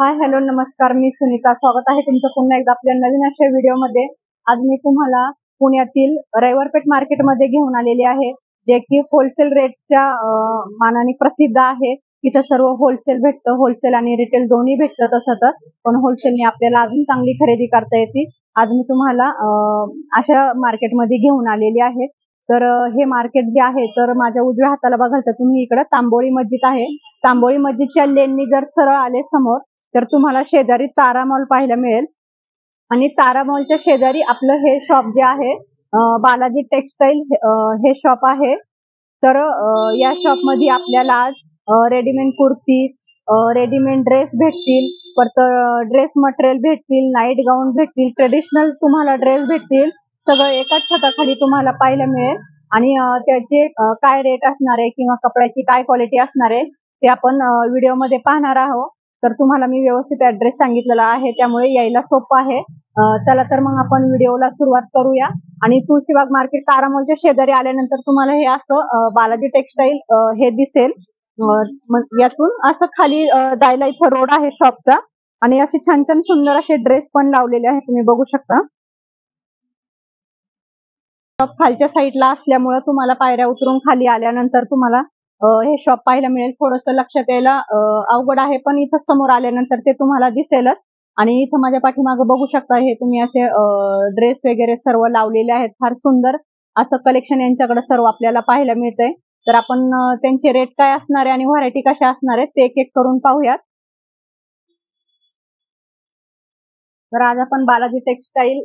Hi hello नमस्कार. मी सुनीता. स्वागत आहे तुमचं पुन्हा एकदा आपल्या नवीन अशा व्हिडिओमध्ये. आज मी तुम्हाला पुण्यातील रविवारपेठ मार्केटमध्ये घेऊन आलेली आहे जे की होलसेल रेटच्या मानाने प्रसिद्ध आहे. इथं सर्व होलसेल भेटतं. होलसेल आणि रिटेल दोन्ही भेटतं तसं तर पण होलसेलने आपल्याला अजून चांगली खरेदी करता येते आज मी तुम्हाला अशा मार्केटमध्ये घेऊन आलेली आहे. तर हे मार्केट जे आहे तर माझ्या उजव्या हाताला बघाल तर तुम्ही इकडं तांबोळी मस्जिद आहे. तांबोळी मस्जिदच्या लेननी जर सरळ आले समोर तर तुम्हाला शेजारी तारा मॉल पाहायला मिळेल. आणि तारा मॉलच्या शेजारी आपलं हे शॉप जे आहे बालाजी टेक्सटाईल हे शॉप आहे. तर या शॉपमध्ये आपल्याला आज रेडीमेड कुर्ती रेडीमेड ड्रेस भेटतील. परत ड्रेस मटेरियल भेटतील नाईट गाऊन भेटतील ट्रेडिशनल तुम्हाला ड्रेस भेटतील. सगळं एकाच छताखाली तुम्हाला पाहायला मिळेल. आणि त्याचे काय रेट असणार आहे किंवा कपड्याची काय क्वालिटी असणार आहे ते आपण व्हिडिओमध्ये पाहणार आहोत. तर तुम्हाला मी व्यवस्थित ऍड्रेस सांगितलेला आहे त्यामुळे यायला सोपं आहे. चला तर मग आपण व्हिडिओला सुरुवात करूया. आणि तुळशीबाग मार्केट तारामोलच्या शेजारी आल्यानंतर तुम्हाला हे असं बालाजी टेक्सटाईल हे दिसेल. मग यातून असं खाली जायला इथं रोड आहे शॉपचा आणि असे छान छान सुंदर असे ड्रेस पण लावलेले आहेत तुम्ही बघू शकता. शॉप खालच्या साईडला असल्यामुळे तुम्हाला पायऱ्या उतरून खाली आल्यानंतर तुम्हाला हे शॉप पाहायला मिळेल. थोडस लक्षात यायला अवघड आहे पण इथं समोर आल्यानंतर ते तुम्हाला दिसेलच. आणि इथं माझ्या पाठीमागे बघू शकता हे तुम्ही असे ड्रेस वगैरे सर्व लावलेले आहेत. फार सुंदर असं कलेक्शन यांच्याकडे सर्व आपल्याला पाहायला मिळतंय. तर आपण त्यांचे रेट काय असणार आहे आणि व्हरायटी कशा असणार आहेत ते एक एक करून पाहूयात. तर आज आपण बालाजी टेक्सटाईल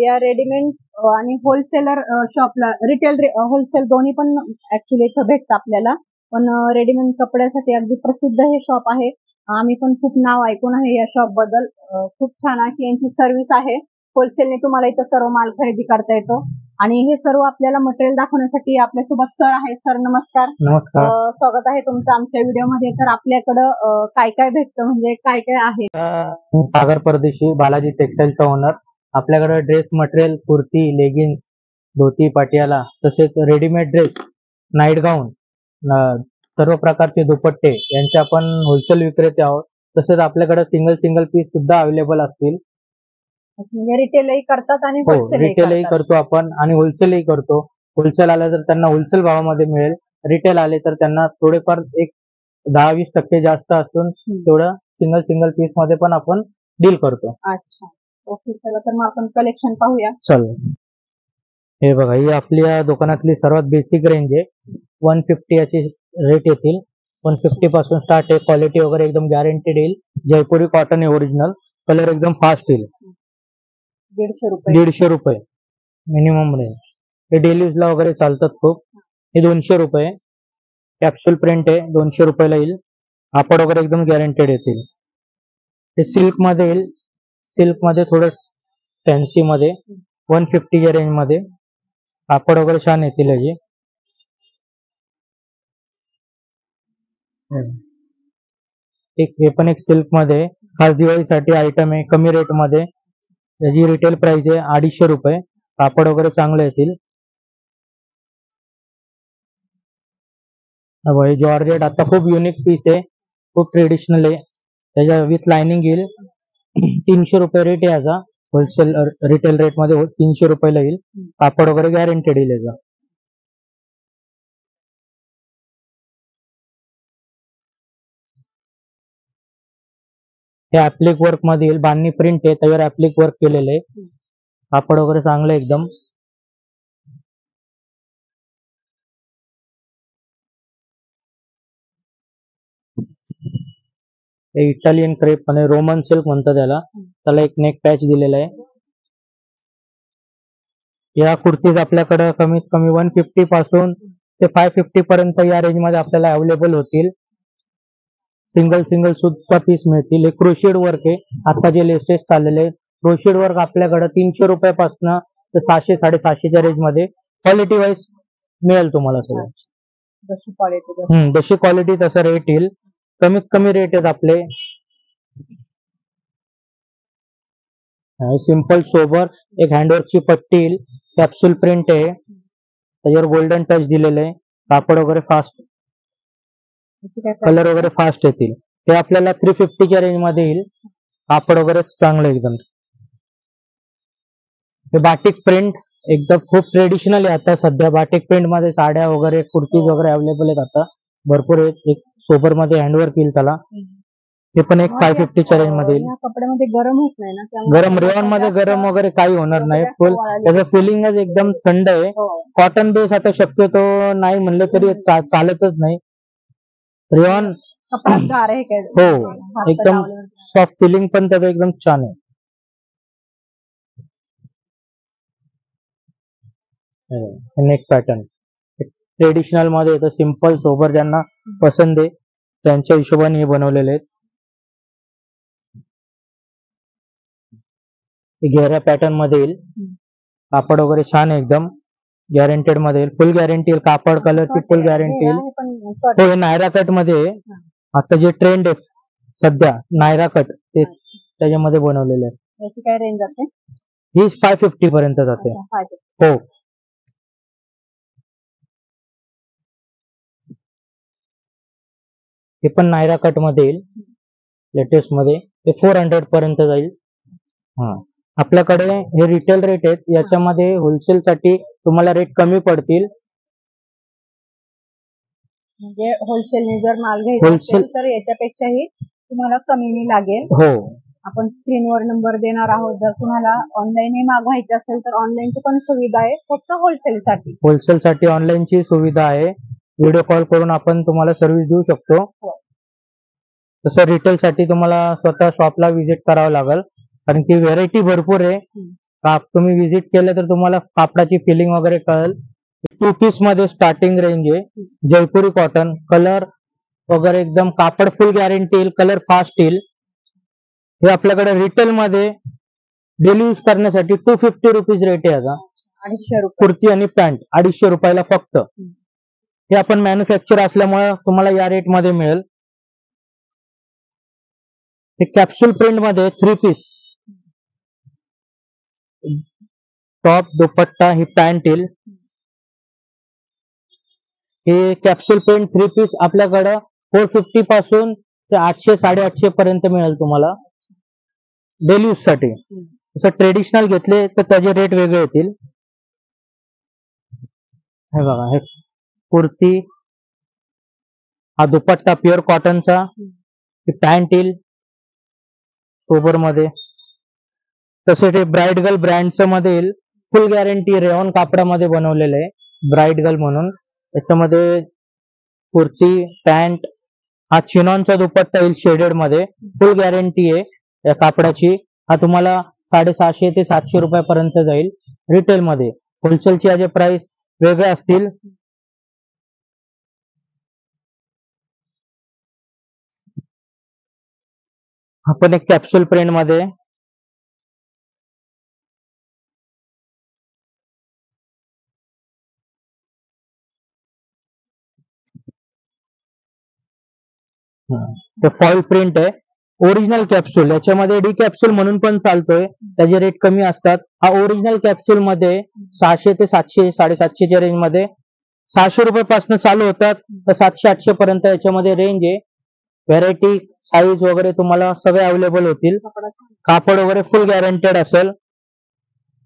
या रेडीमेड आणि होलसेलर शॉपला रिटेल होलसेल दोन्ही पण ऍक्च्युली इथं भेटतं आपल्याला. पण रेडीमेड कपड्यासाठी अगदी प्रसिद्ध हे शॉप आहे. आम्ही पण खूप नाव ऐकून आहे या शॉपबद्दल. खूप छान अशी यांची सर्व्हिस आहे. होलसेलने तुम्हाला इथं सर्व माल खरेदी करता येतो. आणि हे सर्व आपल्याला मटेरियल दाखवण्यासाठी आपल्यासोबत सर आहे. सर नमस्कार. नमस्कार. स्वागत आहे तुमचं आमच्या व्हिडिओमध्ये तर आपल्याकडं काय काय भेटतं? म्हणजे काय काय आहे? मी सागर परदेशी बालाजी टेक्सटाईलचा ओनर आपल्याकडे dress material kurti leggings dhoti Patiala तसेच रेडीमेड ड्रेस नाईट गाऊन सर्व प्रकारचे दुपट्टे यांचे आपण होलसेल विक्रेते आहोत. तसेच आपल्याकडे सिंगल सिंगल पीस सुद्धा अवेलेबल असतील. म्हणजे रिटेलही करतात आणि हो रिटेलही करतात. करतो आपण आणि होलसेलही करतो. होलसेल आलं तर त्यांना होलसेल भावामध्ये मिळेल. रिटेल आले तर त्यांना थोडेफार एक दहा वीस टक्के जास्त असून हम्म. तेवढं सिंगल सिंगल पीसमध्ये पण आपण डील करतो. अच्छा. ओके चला तर मग आपण कलेक्शन पाहूया. चल हे बघा ही आपली या दुकानातली सर्वात बेसिक रेंज आहे. वन फिफ्टी याची रेट येतील. वन फिफ्टी पासून स्टार्ट आहे. क्वालिटी वगैरे एकदम गॅरंटेड येईल. जयपुरी कॉटन आहे ओरिजिनल कलर एकदम फास्ट येईल. दीडशे रुपये. दीडशे रुपये. मिनिमम रेंज हे डेली यूजला वगैरे चालतात खूप. हे दोनशे रुपये. कॅप्सूल प्रिंट आहे. दोनशे रुपयाला येईल. कापड वगैरे एकदम गॅरंटेड येतील. हे सिल्कमध्ये येईल. सिल्कमध्ये थोडं फॅन्सी मध्ये. वन फिफ्टीच्या रेंजमध्ये. कापड वगैरे छान येतील याचे एक हे पण एक सिल्कमध्ये. खास दिवाळीसाठी आयटम आहे कमी रेटमध्ये. त्याची रिटेल प्राइस आहे अडीचशे रुपये. कापड वगैरे चांगले येतील हे जॉर्जेट आता खूप युनिक पीस आहे. खूप ट्रेडिशनल आहे. त्याच्या विथ लाइनिंग येईल. तीनशे रुपये रेट याचा. होलसेल रिटेल रेटमध्ये तीनशे रुपयाला येईल. कापड वगैरे गॅरंटेड येईल याचा. हे ऍप्लिक वर्कमध्ये येईल. बांधणी प्रिंट आहे त्यावर ऍप्लिक वर्क केलेलं आहे. कापड वगैरे चांगलं एकदम. हे इटालियन क्रेप म्हणजे रोमन सिल्क म्हणतात त्याला त्याला एक नेक पॅच दिलेला आहे. या कुर्तीज आपल्याकडे कमीत कमी वन फिफ्टी पासून ते फाय फिफ्टी पर्यंत या रेंजमध्ये आपल्याला अवेलेबल होतील. सिंगल सिंगल सुद्धा पीस मिळतील. हे क्रोशेड वर्क आहे. आता जे लेटेस्ट चाललेले क्रोशेड वर्क आपल्याकडे तीनशे रुपयापासून ते सहाशे साडेसहाशेच्या रेंजमध्ये क्वालिटी वाईज मिळेल तुम्हाला सगळं. जशी क्वालिटी हम्म, जशी क्वालिटी तसं रेट येईल. कमीत कमी रेट आहेत आपले. सिंपल सोबर एक हँडवर्कची पट्टी येईल. कॅप्सूल प्रिंट आहे. त्याच्यावर गोल्डन टच दिलेलं आहे. कापड वगैरे फास्ट कलर वगैरे फास्ट येतील. ते आपल्याला थ्री फिफ्टीच्या रेंजमध्ये येईल. कापड वगैरे चांगलं एकदम. हे बाटिक प्रिंट एकदम खूप ट्रेडिशनल आहे आता सध्या. बाटिक प्रिंटमध्ये साड्या वगैरे कुर्तीज वगैरे अवेलेबल आहेत आता. भरपूर आहेत एक सोबरमध्ये हँडवर्क येईल त्याला. ते पण एक फाय फिफ्टीच्या रेंजमध्ये येईल. कपड्यामध्ये गरम होत नाही ना? त्यामुळे गरममध्ये गरम वगैरे काही होणार नाही. फुल. त्याचं फिलिंगच एकदम थंड आहे. हो. कॉटन बेस आता शक्यतो नाही म्हणलं तरी चा- चालतच नाही. गार आहे काय हो, हात एकदम लावल्यावर. सॉफ्ट फिलिंग पण त्याचं एकदम छान आहे. नेक पॅटर्न ट्रेडिशनलमध्ये येतं सिंपल सोबर ज्यांना पसंत आहे त्यांच्या हिशोबाने हे बनवलेले आहेत. घेऱ्या पॅटर्नमध्ये येईल. कापड वगैरे छान एकदम. गॅरंटेडमध्ये येईल. फुल गॅरंटी येईल. कापड कलरची फुल गॅरंटी हे येईल. हो नायरा कटमध्ये. आता जे ट्रेंड आहे सध्या नायरा कट ते त्याच्यामध्ये बनवलेले आहे याची काय रेंज जाते? ही फाय फिफ्टी पर्यंत जाते. हो. हे पण नायरा कटमध्ये येईल लेटेस्टमध्ये. ते फोर हंड्रेड पर्यंत जाईल. हा. आपल्याकडे हे रिटेल रेट आहेत. याच्यामध्ये होलसेल साठी तुम्हाला रेट कमी पडतील. म्हणजे होलसेलने जर माल घ्यायचा असेल तर याच्यापेक्षाही तुम्हाला कमीने लागेल. हो. आपण स्क्रीनवर नंबर देणार आहोत. जर तुम्हाला ऑनलाईन हे मागवायचे असेल तर ऑनलाईनची पण सुविधा आहे. फक्त होलसेल साठी. होलसेल साठी ऑनलाईन ची सुविधा आहे. व्हिडिओ कॉल करून आपण तुम्हाला सर्व्हिस देऊ शकतो. हो. तसं रिटेल साठी तुम्हाला स्वतः शॉपला व्हिजिट करावं लागेल. कारण की व्हेरायटी भरपूर आहे. काप तुम्ही व्हिजिट केलं तर तुम्हाला कापडाची फिलिंग वगैरे कळेल. टू पीसमध्ये स्टार्टिंग रेंज आहे. जयपुरी कॉटन कलर वगैरे एकदम कापड फुल गॅरंटी येईल कलर फास्ट येईल. हे आपल्याकडे रिटेल मध्ये डेली यूज करण्यासाठी टू फिफ्टी रुपीज रेट आहे आता. अडीचशे रुपये. कुर्ती आणि पॅन्ट अडीचशे रुपयाला फक्त. हे आपण मॅन्युफॅक्चर असल्यामुळे तुम्हाला या रेटमध्ये मिळेल. हे कॅप्सूल प्रिंटमध्ये थ्री पीस टॉप दुपट्टा ही पॅन्ट येईल हे कॅप्सूल प्रिंट थ्री पीस आपल्याकडं फोर फिफ्टी पासून ते आठशे साडेआठशे पर्यंत मिळेल तुम्हाला. डेली यूजसाठी. जसं ट्रेडिशनल घेतले तर त्याचे रेट वेगळे येतील. हे बघा हे कुर्ती हा दुपट्टा प्युअर कॉटनचा पॅन्ट येईल सोबरमध्ये तसे ते ब्राईट गर्ल ब्रँडचं मध्ये येईल. फुल गॅरंटी रेऑन कापडामध्ये बनवलेलं आहे. ब्राईट गर्ल म्हणून. त्याच्यामध्ये कुर्ती पॅन्ट हा चिनॉनचा दुपट्टा येईल शेडेडमध्ये. फुल गॅरंटी आहे या कापडाची. हा तुम्हाला साडेसहाशे ते सातशे रुपयापर्यंत जाईल रिटेल मध्ये. होलसेलची याचे प्राइस वेगळे असतील. आपण एक कॅप्सूल प्रिंटमध्ये ते फॉइल प्रिंट आहे. ओरिजिनल कॅप्सूल याच्यामध्ये डी कॅप्सूल म्हणून पण चालतोय. त्याचे रेट कमी असतात. हा ओरिजिनल कॅप्सूल मध्ये सहाशे ते सातशे साडेसातशेच्या रेंजमध्ये. सहाशे रुपये पासून चालू होतात. तर सातशे आठशे पर्यंत याच्यामध्ये रेंज आहे. व्हरायटी साईज वगैरे तुम्हाला सगळे अवेलेबल होतील. कापड वगैरे फुल गॅरंटेड असेल.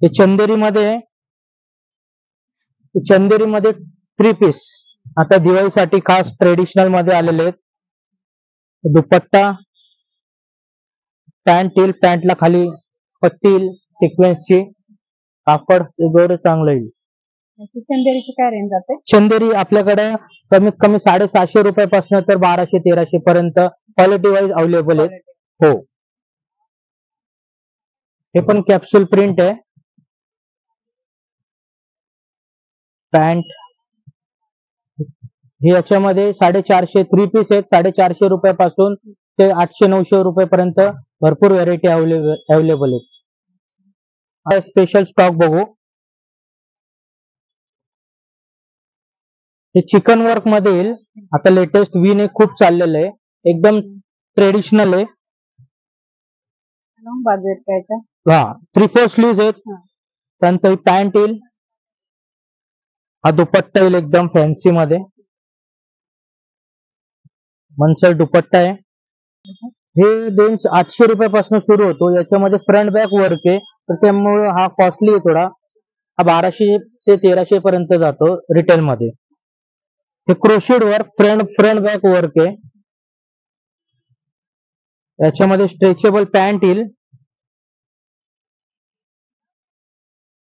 हे चंदेरी मध्ये चंदेरी मध्ये थ्री पीस आता दिवाळीसाठी खास ट्रेडिशनलमध्ये आलेले आहेत. दुपट्टा पॅन्ट येईल पॅन्टला खाली पट्टी येईल सिक्वेन्सची कापड वगैरे चांगलं येईल. चंदेरीची काय रेंज जाते? चंदेरी आपल्याकडे कमीत कमी साडेसहाशे रुपयापासून तर बाराशे तेराशे पर्यंत क्वालिटी वाईज अवेलेबल आहेत. हो. हे पण कॅप्सूल प्रिंट आहे. पॅन्ट हे याच्यामध्ये साडेचारशे थ्री पीस आहेत. साडेचारशे रुपयापासून ते आठशे नऊशे रुपयापर्यंत भरपूर व्हेरायटी अवेलेबल आहेत. स्पेशल स्टॉक बघू. हे चिकन वर्कमध्ये येईल आता लेटेस्ट विन एक खूप चाललेलं आहे. एकदम ट्रेडिशनल आहे. हा थ्री फोर स्लीव्ह आहेत. हा. त्यानंतर पॅन्ट येईल. हा दुपट्टा येईल एकदम फॅन्सी मध्ये. मनसर दुपट्टा आहे. हे दोन आठशे रुपयापासून सुरू होतो. याच्यामध्ये फ्रंट बॅक वर्क आहे. तर त्यामुळे हा कॉस्टली आहे थोडा. हा बाराशे ते तेराशे पर्यंत जातो रिटेल मध्ये. हे crocheted work front front back work आहे याच्यामध्ये स्ट्रेचेबल पॅन्ट येईल.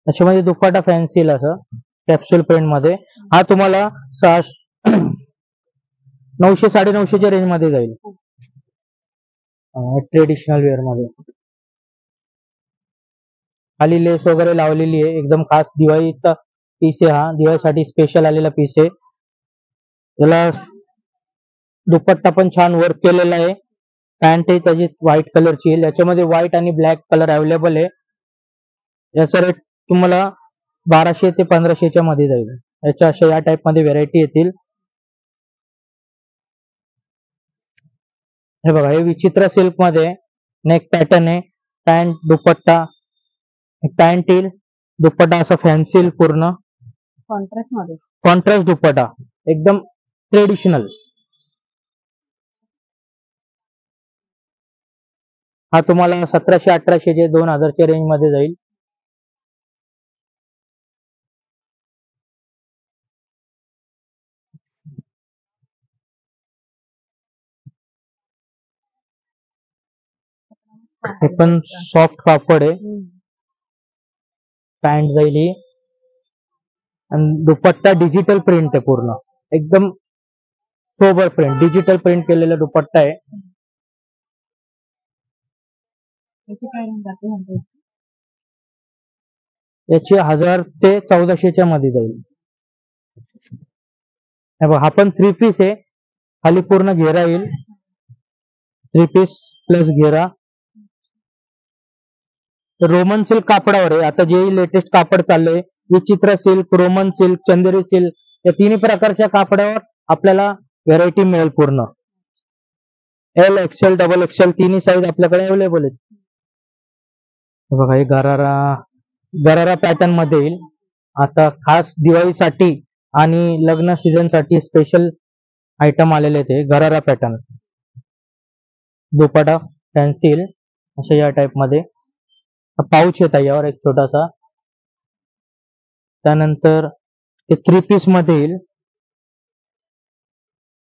याच्यामध्ये दुपाटा फॅन्सी येईल असं कॅप्सूल प्रिंटमध्ये. हा तुम्हाला सहा नऊशे साडे नऊशेच्या रेंजमध्ये जाईल. ट्रेडिशनल वेअरमध्ये. खाली लेस वगैरे लावलेली आहे. एकदम खास दिवाळीचा पीस आहे हा. दिवाळीसाठी स्पेशल आलेला पीस आहे. याला दुपट्टा पण छान वर्क केलेला आहे. पॅन्ट आहे त्याची व्हाईट कलरची येईल याच्यामध्ये व्हाईट आणि ब्लॅक कलर अवेलेबल आहे. याचा रेट तुम्हाला बाराशे ते पंधराशेच्या मध्ये जाईल. याच्या अशा या टाइपमध्ये व्हेरायटी येतील. हे बघा हे विचित्र सिल्कमध्ये नेक पॅटर्न आहे. पॅन्ट दुपट्टा. पॅन्ट येईल दुपट्टा असा फॅन्सी येईल पूर्ण. कॉन्ट्रास्टमध्ये. कॉन्ट्रास्ट दुपट्टा. एकदम ट्रेडिशनल हा तुम्हाला सतराशे अठराशे जे दोन हजारच्या रेंजमध्ये जाईल. हे पण सॉफ्ट कापड आहे. पॅन्ट जाईल ही. आणि दुपट्टा डिजिटल प्रिंट आहे पूर्ण. एकदम सोबर प्रिंट डिजिटल प्रिंट केलेला दुपट्टा आहे. त्याची काय रेंज जाते याची हजार ते चौदाशेच्या मध्ये जाईल. हे बघ, हा पण थ्री पीस आहे. खाली पूर्ण घेरा येईल. थ्री पीस प्लस घेरा. रोमन सिल्क कापडावर आहे. आता जे लेटेस्ट कापड चाललंय विचित्र silk Roman silk Chanderi silk या तिन्ही प्रकारच्या कापडावर आपल्याला व्हेरायटी मिळेल पूर्ण. एल एक्सेल डबल एक्सेल तिन्ही साईज आपल्याकडे अवेलेबल आहेत. बघा हे गरारा गरारा पॅटर्नमध्ये येईल. आता खास दिवाळीसाठी आणि लग्न सीझनसाठी स्पेशल आयटम आलेले आहेत हे गरारा पॅटर्न दुपटा पेन्सिल अशा या टाइपमध्ये. पाऊच येत आहे यावर एक छोटासा. त्यानंतर ते थ्री पीसमध्ये येईल.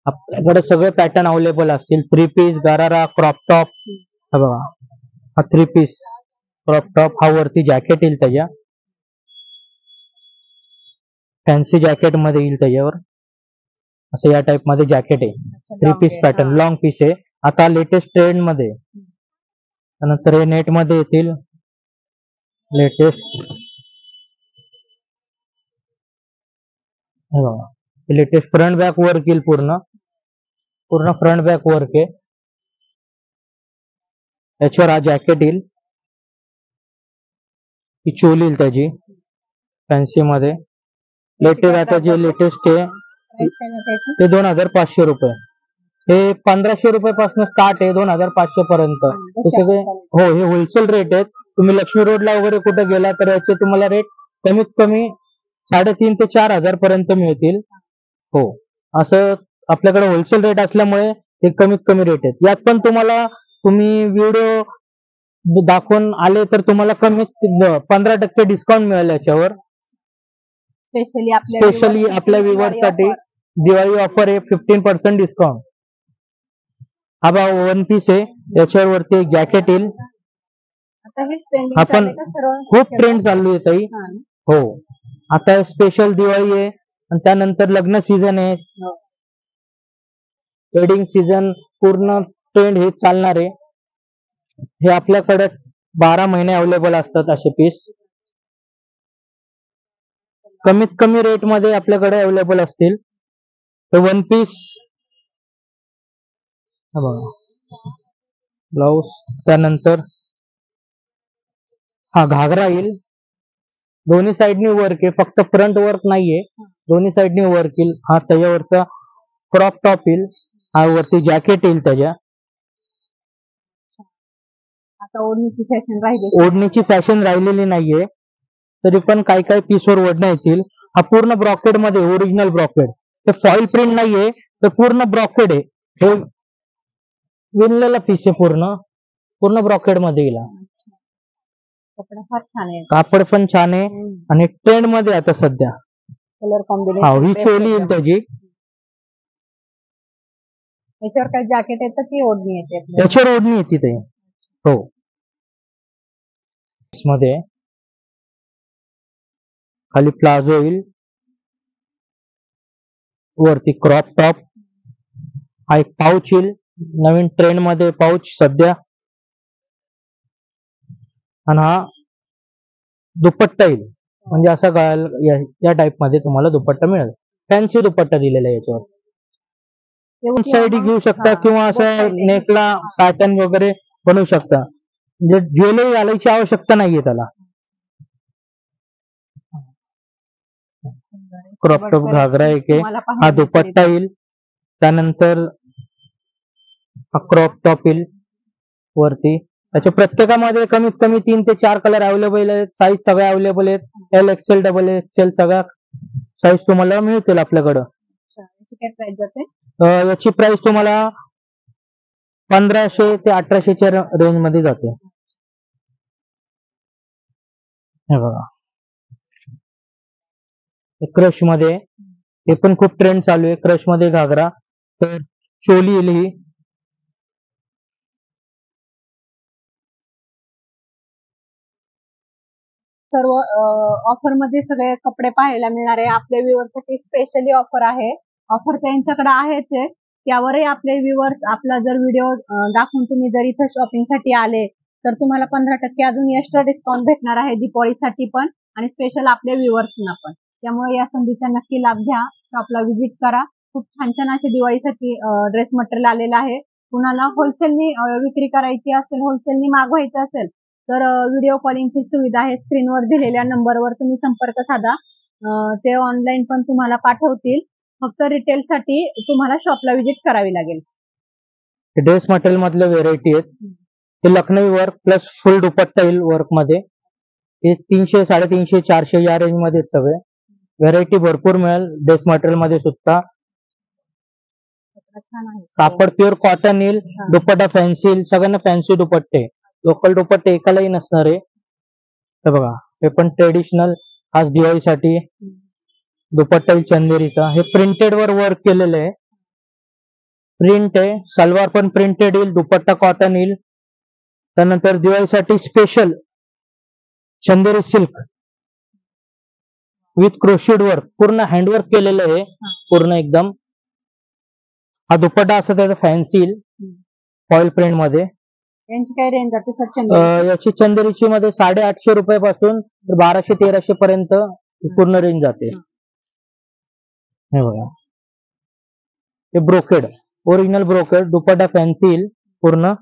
आपल्याकडे सगळे पॅटर्न अवेलेबल असतील. Three piece gharara crop top हा बघा. हा थ्री पीस क्रॉप टॉप हा वरती जॅकेट येईल त्याच्या. फॅन्सी जॅकेटमध्ये येईल त्याच्यावर. असं या टाइपमध्ये जॅकेट आहे. Three piece pattern long piece आहे. आता लेटेस्ट ट्रेंडमध्ये. त्यानंतर हे नेटमध्ये येतील. लेटेस्ट हे बघा. लेटेस्ट फ्रंट बॅक वर्क येईल पूर्ण. पूर्ण फ्रंट बॅक वर्क आहे याच्यावर हा जॅकेट येईल. ही चोली येईल त्याची. फॅन्सी मध्ये. लेटेस्ट आता जे लेटेस्ट आहे? ते? दोन हजार पाचशे रुपये. हे पंधराशे रुपये पासून स्टार्ट आहे दोन हजार पाचशे पर्यंत. हे सगळे हो हे होलसेल रेट आहेत. तुम्ही लक्ष्मी रोडला वगैरे कुठे गेला तर याचे तुम्हाला रेट कमीत कमी साडेतीन ते चार हजार पर्यंत मिळतील. हो असं आपल्याकडे होलसेल रेट असल्यामुळे हे कमीत कमी रेट आहेत. यात पण तुम्हाला तुम्ही व्हिडिओ दाखवून आले तर तुम्हाला कमीत पंधरा टक्के डिस्काउंट मिळेल याच्यावर. स्पेशली आपल्या स्पेशली आपल्या दिवाळी साठी. दिवाळी ऑफर आहे फिफ्टीन पर्सेंट डिस्काउंट हा बा वन पीस आहे. याच्यावरती एक जॅकेट येईल. आपण खूप ट्रेंड चालू आहे ताई. हा? हो. आता स्पेशल दिवाळी आहे. आणि त्यानंतर लग्न सीझन आहे. हो. वेडिंग सीझन पूर्ण ट्रेंड हे चालणार. आहे हे आपल्याकडे बारा महिने अवेलेबल असतात असे पीस कमीत कमी रेटमध्ये आपल्याकडे अवेलेबल असतील. तर वन पीस बघा. ब्लाऊज त्यानंतर हा घागरा येईल. दोन्ही साईडनी वर्क आहे फक्त फ्रंट वर्क नाहीये. दोन्ही साईडनी वर्क येईल. हा त्याच्यावरचा क्रॉप टॉप येईल. हा वरती जॅकेट येईल त्याच्या. आता ओढणीची फॅशन राहिली ओढणीची फॅशन राहिलेली नाहीये. तरी पण काही काही पीसवर ओढण्या येतील. हा पूर्ण ब्रॉकेडमध्ये ओरिजिनल ब्रॉकेड ते फॉईल प्रिंट नाहीये तर पूर्ण ब्रॉकेड आहे. हे विणलेला पीस आहे पूर्ण. पूर्ण ब्रॉकेडमध्ये गेला कपडा फार छान आहे कापड पण छान आहे आणि ट्रेंडमध्ये आता सध्या. कलर कॉम्बिनेशन ही चोली येईल त्याची. याच्यावर काय जॅकेट येतं की ओढणी येते आपल्याला? त्याच्यावर ओढणी येते ते हो. मध्ये. खाली प्लाझो येईल. वरती क्रॉप टॉप. हा एक पाऊच येईल. नवीन ट्रेंडमध्ये पाऊच सध्या. आणि हा दुपट्टा येईल. म्हणजे असा गळ्याला या- या टाइपमध्ये तुम्हाला दुपट्टा मिळेल. फॅन्सी दुपट्टा दिलेला आहे याच्यावर. Amount- घेऊ शकता किंवा असं. नेकला पॅटर्न वगैरे बनवू शकता. म्हणजे ज्वेलरी घालायची आवश्यकता नाहीये त्याला. क्रॉप टॉप घागरा एक आहे. हा दुपट्टा येईल. त्यानंतर हा क्रॉप टॉप येईल वरती. त्याच्या प्रत्येकामध्ये कमीत कमी तीन ते चार कलर अवेलेबल आहेत. साईज सगळ्या अवेलेबल आहेत. एल एक्सेल डबल एक्सेल सगळ्या साईज तुम्हाला मिळतील आपल्याकडं. याची काय प्राइस जाते? अं, याची प्राइस तुम्हाला पंधराशे ते अठराशेच्या रेंजमध्ये जाते. हे बघा. क्रशमध्ये हे पण खूप ट्रेंड चालू आहे. क्रशमध्ये घागरा तर चोली येईल ही. सर्व ऑफरमध्ये सगळे कपडे पाहायला मिळणार आहे. आपल्या व्ह्युअरसाठी स्पेशली ऑफर आहे. ऑफर त्यांच्याकडे आहेच आहे. त्यावरही आपले व्ह्युअर्स आपला जर व्हिडिओ दाखवून तुम्ही जर इथं शॉपिंगसाठी आले तर तुम्हाला पंधरा टक्के अजून एक्स्ट्रा डिस्काउंट भेटणार आहे दिवाळीसाठी पण आणि स्पेशल आपल्या व्ह्युअर्सना पण. त्यामुळे या संधीचा नक्की लाभ घ्या शॉपला व्हिजिट करा. खूप छान छान असे दिवाळीसाठी ड्रेस मटेरियल आलेलं आहे. कुणाला होलसेलनी विक्री करायची असेल होलसेलनी मागवायचं असेल तर व्हिडिओ कॉलिंगची सुविधा आहे. स्क्रीनवर दिलेल्या नंबरवर तुम्ही संपर्क साधा. ते ऑनलाईन पण तुम्हाला पाठवतील. फक्त रिटेल साठी तुम्हाला शॉपला व्हिजिट करावी लागेल. ड्रेस मटेरियल मधले व्हेरायटी आहेत. हे Lucknowi work plus full dupatta येईल वर्कमध्ये. हे तीनशे साडेतीनशे चारशे या रेंजमध्ये सगळे. व्हेरायटी भरपूर मिळेल. ड्रेस मटेरियलमध्ये सुद्धा. कपडा प्युअर कॉटन येईल. दुपट्टा फॅन्सी येईल. सगळ्यांना फॅन्सी दुपट्टे. लोकल दुपट्टे एकालाही नसणार. आहे हे बघा. हे पण ट्रेडिशनल आज दिवाळीसाठी. दुपट्टा चंदेरीचा. हे प्रिंटेड वर वर्क केलेलं आहे. प्रिंट आहे. सलवार पण प्रिंटेड येईल. दुपट्टा कॉटन येईल. त्यानंतर दिवाळीसाठी special Chanderi silk with crocheted work पूर्ण हँडवर्क केलेलं आहे. पूर्ण एकदम. हा दुपट्टा असं त्याचा फॅन्सी येईल. फॉईल प्रिंटमध्ये. यांची काय रेंज जाते सर अं, याची चंदेरीची मध्ये साडे आठशे रुपयापासून तर बाराशे तेराशे पर्यंत पूर्ण रेंज जाते. हे बघा. हे brocade original brocade dupatta fancy येईल पूर्ण.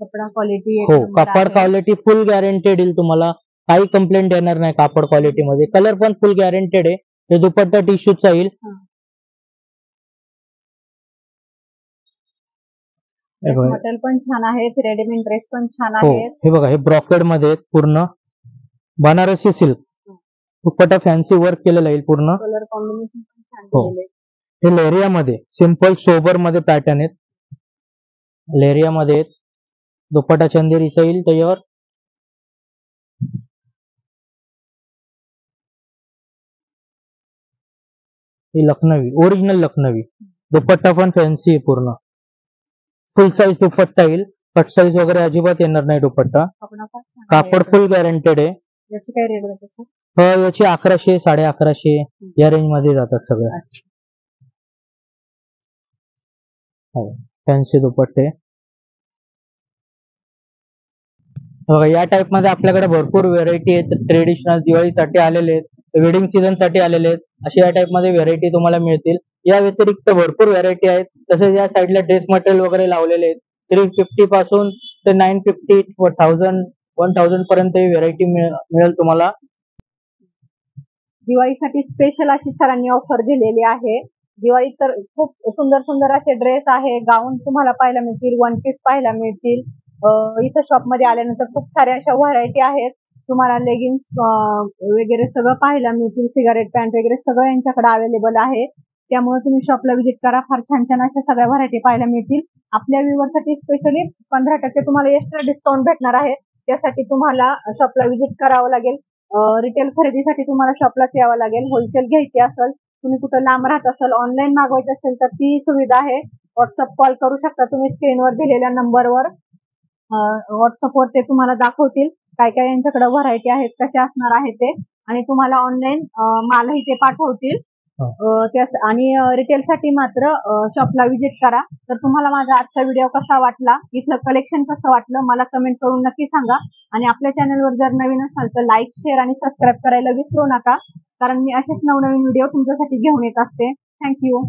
कपडा क्वालिटी हो कापड क्वालिटी फुल गॅरंटेड येईल तुम्हाला. काही कंप्लेंट येणार नाही कापड क्वालिटी मध्ये. कलर पण फुल गॅरंटेड आहे. हे दुपट्टा टिश्यूचा येईल. हे. मटेरियल पण छान आहेत रेडीमेड ड्रेस पण छान हो आहेत हे बघा हे ब्रॉकेडमध्ये पूर्ण. Banarasi silk dupatta fancy work केलेला येईल पूर्ण. कलर कॉम्बिनेशन पण छान हो. दिलेले आहेत. हे लेरिया मध्ये सिंपल सोबरमध्ये पॅटर्न आहेत. लेरिया मध्ये आहेत. दुपट्टा चंदेरीचा येईल त्याच्यावर. ही लखनवी ओरिजिनल लखनवी. दुपट्टा पण फॅन्सी आहे पूर्ण. फुल साईज दुपट्टा येईल. कट साईज वगैरे अजिबात येणार नाही दुपट्टा. कपडा पण छान कापड आहे. फुल गॅरंटेड आहे. याची काय रेट सर अं, याची अकराशे साडे अकराशे या रेंजमध्ये जातात सगळ्या. फॅन्सी दुपट्टे. बघा या टाइपमध्ये आपल्याकडे भरपूर व्हेरायटी आहेत. ट्रेडिशनल दिवाळीसाठी आलेले आहेत वेडिंग सीझनसाठी आलेले आहेत. अशा या टाइपमध्ये व्हेरायटी तुम्हाला मिळतील. या व्यतिरिक्त भरपूर व्हेरायटी आहेत. तसेच या साईडला ड्रेस मटेरियल वगैरे लावलेले आहेत. थ्री फिफ्टी पासून ते nine fifty thousand one thousand पर्यंत ही व्हेरायटी मिळेल तुम्हाला. दिवाळीसाठी स्पेशल अशी सरांनी ऑफर दिलेली आहे. दिवाळीत तर खूप सुंदर सुंदर असे ड्रेस आहे. गाऊन तुम्हाला पाहायला मिळतील वन पीस पाहायला मिळतील. इथं शॉपमध्ये आल्यानंतर खूप साऱ्या अशा व्हरायटी आहेत. तुम्हाला लेगिन्स वगैरे सगळं पाहायला मिळतील. सिगारेट पॅन्ट वगैरे सगळं यांच्याकडे अवेलेबल आहे. त्यामुळे तुम्ही शॉपला व्हिजिट करा. फार छान छान अशा सगळ्या व्हरायटी पाहायला मिळतील. आपल्या व्ह्युअरसाठी स्पेशली पंधरा टक्के तुम्हाला एक्स्ट्रा डिस्काउंट भेटणार आहे. त्यासाठी तुम्हाला शॉपला व्हिजिट करावं लागेल. रिटेल खरेदीसाठी तुम्हाला शॉपलाच यावं लागेल. होलसेल घ्यायची असेल तुम्ही कुठं लांब राहत असेल ऑनलाईन मागवायचं असेल तर ती सुविधा आहे. व्हॉट्सअप कॉल करू शकता तुम्ही स्क्रीनवर दिलेल्या नंबरवर व्हॉट्सअपवर ते तुम्हाला दाखवतील काय काय यांच्याकडे व्हरायटी आहेत कशा असणार आहे ते. आणि तुम्हाला ऑनलाईन मालही ते पाठवतील. त्या आणि रिटेल साठी मात्र शॉपला व्हिजिट करा. तर तुम्हाला माझा आजचा व्हिडिओ कसा वाटला? इथलं कलेक्शन कसं वाटलं? मला कमेंट करून नक्की सांगा. आणि आपल्या चॅनलवर जर नवीन असाल तर लाईक शेअर आणि सबस्क्राईब करायला विसरू नका. कारण मी असेच नवनवीन व्हिडिओ तुमच्यासाठी घेऊन येत असते. थँक्यू